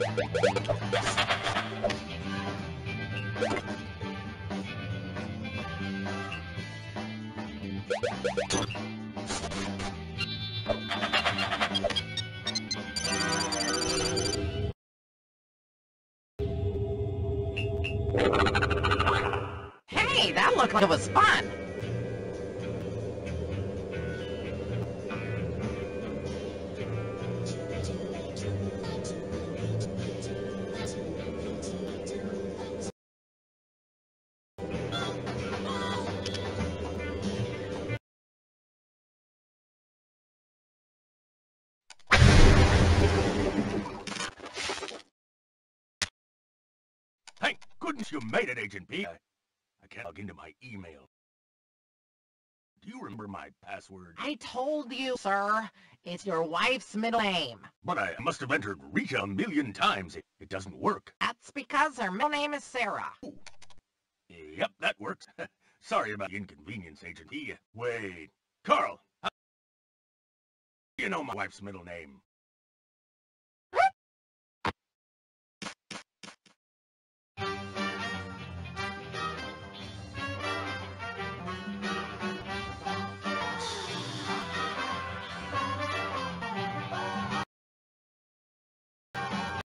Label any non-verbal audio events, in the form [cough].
Hey, that looked like it was fun. Goodness you made it, Agent P. I, I can't log into my email. Do you remember my password? I told you, sir. It's your wife's middle name. But I must have entered Rita a million times. It, it doesn't work. That's because her middle name is Sarah. Yep, that works. [laughs] Sorry about the inconvenience, Agent P. Wait, Carl, how do you know my wife's middle name?